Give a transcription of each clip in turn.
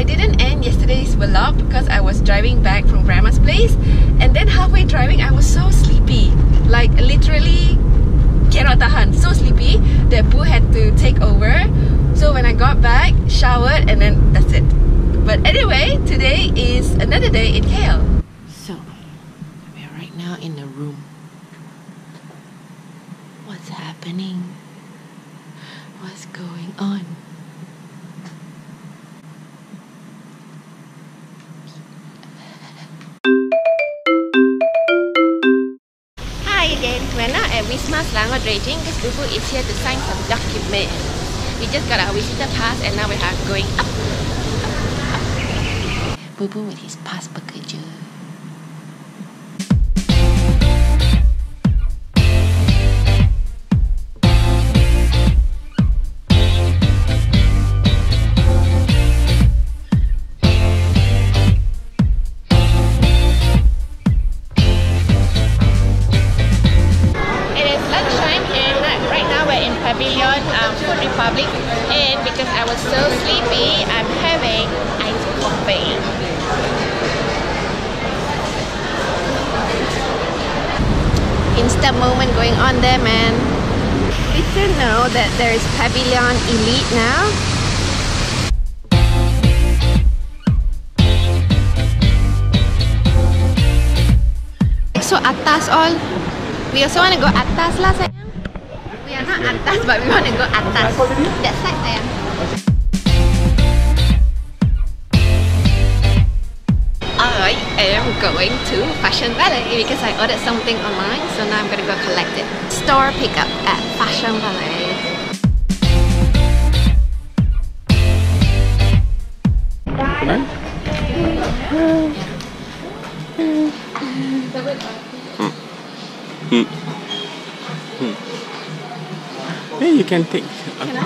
I didn't end yesterday's vlog because I was driving back from grandma's place and then halfway driving I was so sleepy. Like literally cannot tahan. So sleepy that Boo had to take over. So when I got back, showered and then that's it. But anyway, today is another day in KL. So, we are right now in the room. What's happening? Wisma because Bubu is here to sign some documents. We just got our visitor pass and now we are going up. up, up. Bubu with his pass bekerja. Instant moment going on there, man. Did you know that there is Pavilion Elite now? So atas all. We also want to go atas lah sayang. We are not atas but we want to go atas. That side sayang. Going to Fashion Valet because I ordered something online so now I'm gonna go collect it. Store pickup at Fashion Valet. Then you can take a Can I?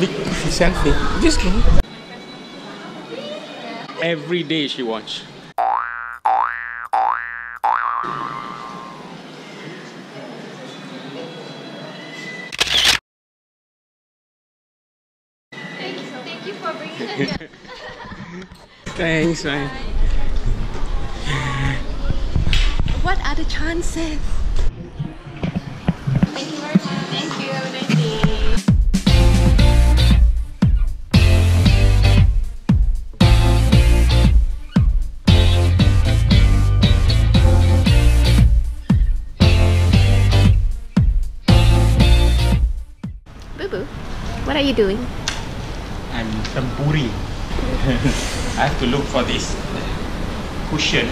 big selfie. Just go. Every day she watch. Thanks, man. What are the chances? Thank you very much. Thank you. Have a nice day. Boo boo, what are you doing? I'm tempuri. I have to look for this cushion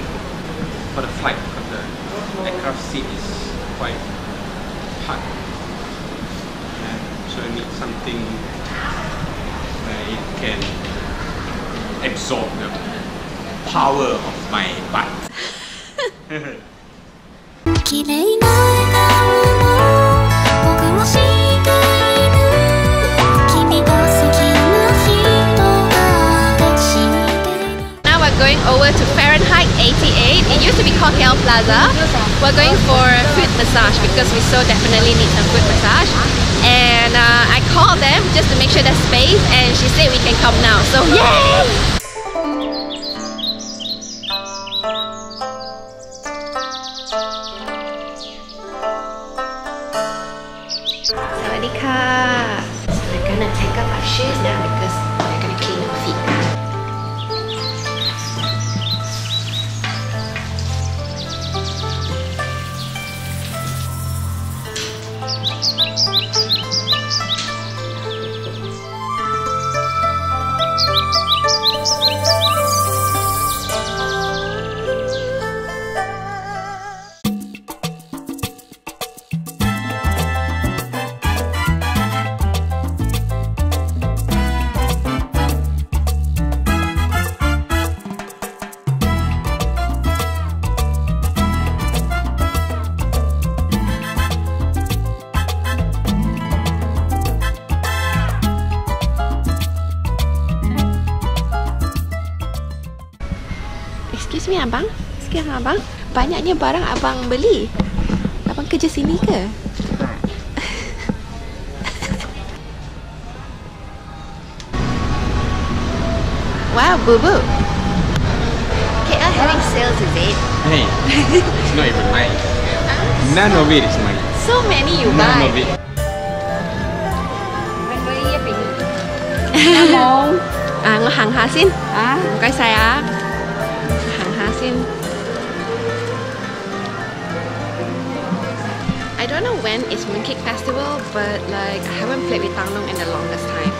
for the flight because the aircraft seat is quite hard. So I need something where it can absorb the power of my butt. over to Fahrenheit 88. It used to be KL Plaza. We're going for foot massage because we so definitely need some foot massage. And uh, I called them just to make sure there's space and she said we can come now. So yay! We're gonna take off our shoes now Abang Banyaknya barang abang beli Abang kerja sini ke? Wow, boo. KL having sales, is it? Hey, it's not even mine. None of it is mine. So many you None buy. of it. À, ngồi hàng hạ xin. À, cái sai á. Hàng hạ xin. I don't know when is Mooncake Festival, but like I haven't played with Tanglong in the longest time.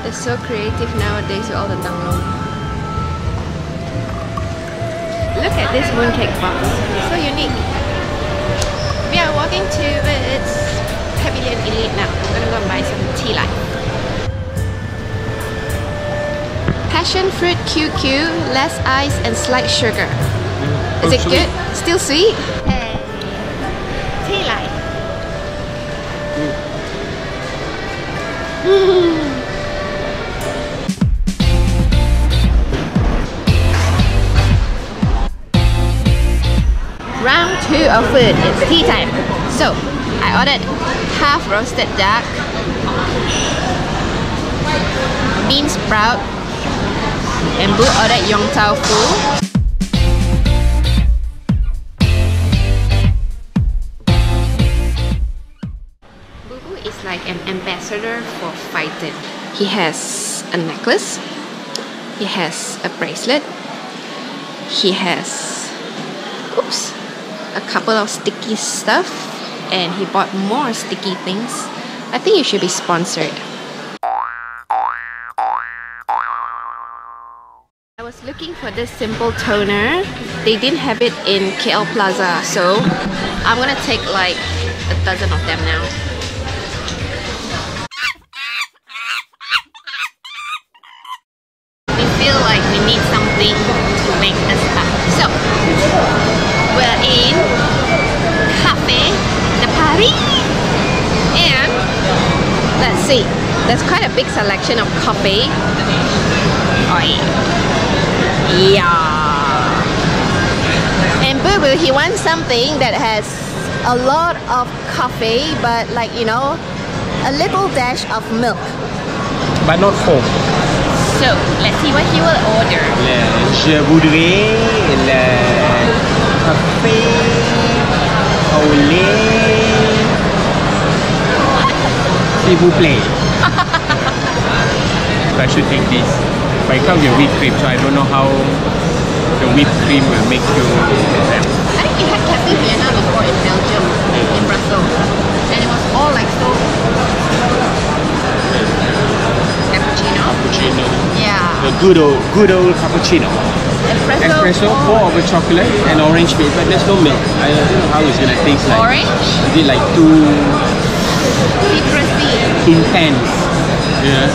They're so creative nowadays with all the Tanglong. Look at this mooncake box. So unique. We are walking towards Pavilion Elite now. I'm gonna go and buy some tea light. Passion fruit QQ, less ice and slight sugar. Is it good? Still sweet? Hey. Tea light. Round two of food. It's tea time. So, I ordered half roasted duck, bean sprout, and Boo ordered yong tau Boo is like an ambassador for fighting. He has a necklace, he has a bracelet, he has oops a couple of sticky stuff. And he bought more sticky things. I think you should be sponsored looking for this simple toner they didn't have it in kl plaza so i'm gonna take like a dozen of them now we feel like we need something to make us happy so we're in Cafe de Paris. And let's see, there's quite a big selection of coffee. Oi. Yeah. And Boo Boo, he wants something that has a lot of coffee, but like, you know, a little dash of milk. But not foam. So, let's see what he will order. Je voudrais le café au lait. S'il vous plaît. I should take this. But it comes with whipped cream, so I don't know how the whipped cream will make you them. I think you had Cafe Vienna before in Belgium, in Brussels. And it was all like so cappuccino. Cappuccino. Yeah. The good old, good old cappuccino. Espresso. Espresso, pour over chocolate and orange bit, but there's no milk. I don't know how it's gonna taste like. Orange. Is it like too Citrusy. intense? Yeah.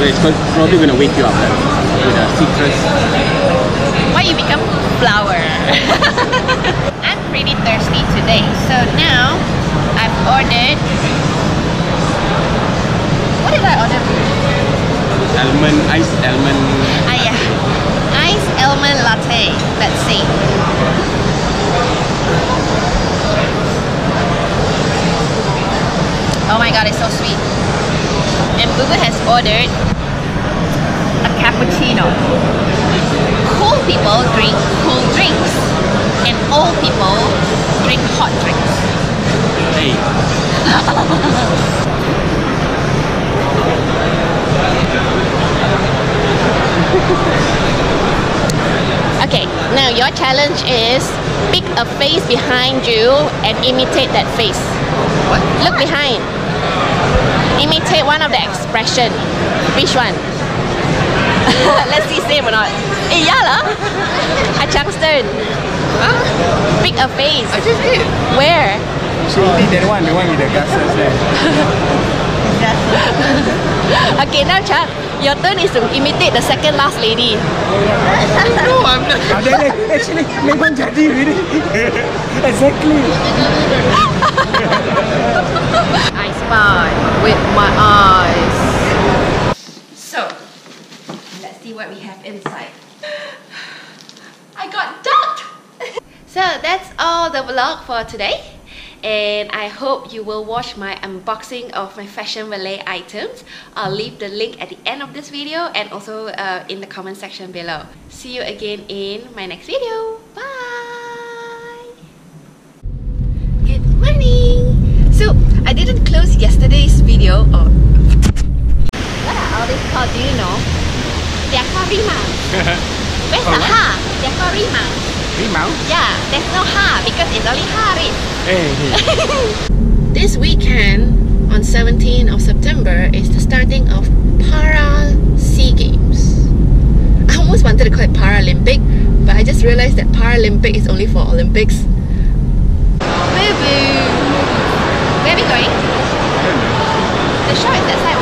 So it's probably gonna wake you up with a citrus. Why you become flower? I'm pretty thirsty today, so now I've ordered. What did I order? Almond, iced almond. Ah yeah, ice almond latte. Let's see. Oh my god, it's so sweet. Boo has ordered a cappuccino. Cool people drink cool drinks, and old people drink hot drinks. Hey, Okay, now your challenge is pick a face behind you and imitate that face. What? Look behind. Imitate one of the expression. Which one? Let's see same or not. Eh, yeah lah. A Changston. Pick a face. I just did. Where? so you think that one, the one with the glasses there? Okay, now Chang, your turn is to imitate the second last lady. no, I'm not. Ada ni, actually memang jadi really. exactly. I spy with my eyes. So, let's see what we have inside. I got ducked! so, that's all the vlog for today. and I hope you will watch my unboxing of my Fashion Valet items. I'll leave the link at the end of this video and also uh, in the comment section below. See you again in my next video. Bye! Good morning! So, I didn't close yesterday's video or what are all these called? Do you know? They're called remounts. Where's the ha? They're called remounts. Three mounts? Yeah, there's no ha because it's only harit. Hey. This weekend on 17th of September is the starting of Para Sea Games. I almost wanted to call it Paralympic, but I just realized that Paralympic is only for Olympics. Where are we going? The shop is